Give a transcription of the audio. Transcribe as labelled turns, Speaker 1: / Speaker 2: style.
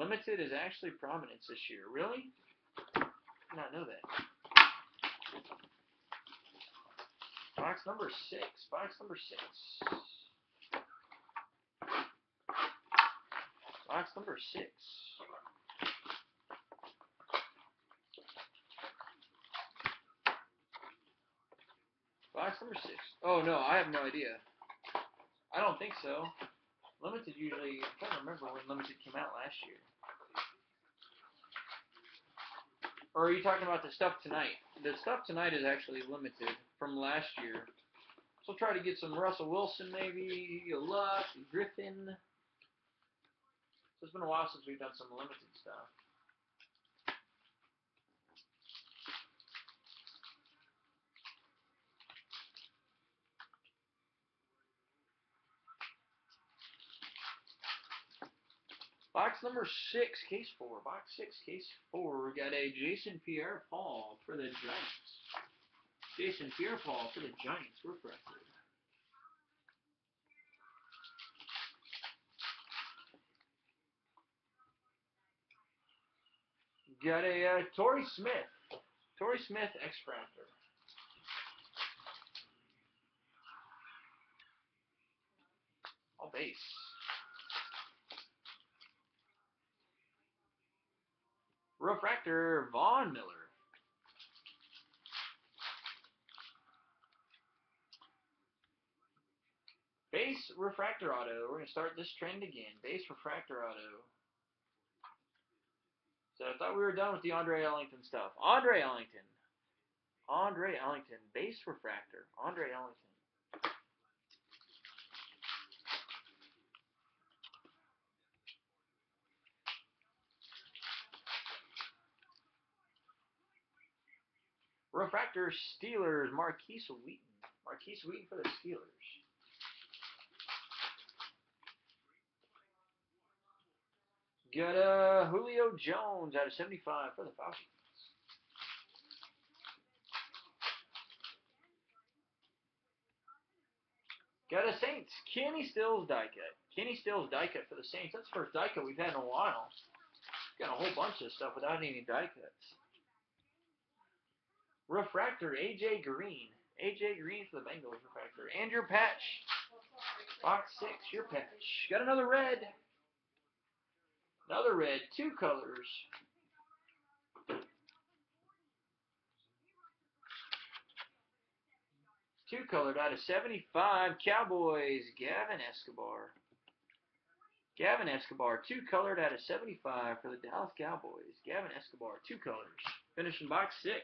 Speaker 1: Limited is actually prominence this year. Really? Did not know that. Box number six. Box number six. Box number six. Box number six. Oh no, I have no idea. I don't think so. Limited usually, I can't remember when Limited came out last year. Or are you talking about the stuff tonight? The stuff tonight is actually limited from last year. So try to get some Russell Wilson maybe, Luck, Griffin. So it's been a while since we've done some limited stuff. Box number six, case four. Box six, case four. We got a Jason Pierre-Paul for the Giants. Jason Pierre-Paul for the Giants, refracted. Got a uh, Torrey Smith. Torrey Smith X-Fractor. All base. Refractor Von Miller. Base Refractor Auto. We're going to start this trend again. Base Refractor Auto. So I thought we were done with the Andre Ellington stuff. Andre Ellington. Andre Ellington. Base Refractor. Andre Ellington. Refractor Steelers, Marquise Wheaton. Marquise Wheaton for the Steelers. Got uh, Julio Jones out of 75 for the Falcons. Got a Saints, Kenny Stills die cut. Kenny Stills die cut for the Saints. That's the first die cut we've had in a while. Got a whole bunch of stuff without any die cuts. Refractor, AJ Green. AJ Green for the Bengals refractor. And your patch. Box six, your patch. Got another red. Another red, two colors. Two colored out of 75. Cowboys, Gavin Escobar. Gavin Escobar, two colored out of 75 for the Dallas Cowboys. Gavin Escobar, two colors. Finishing box six.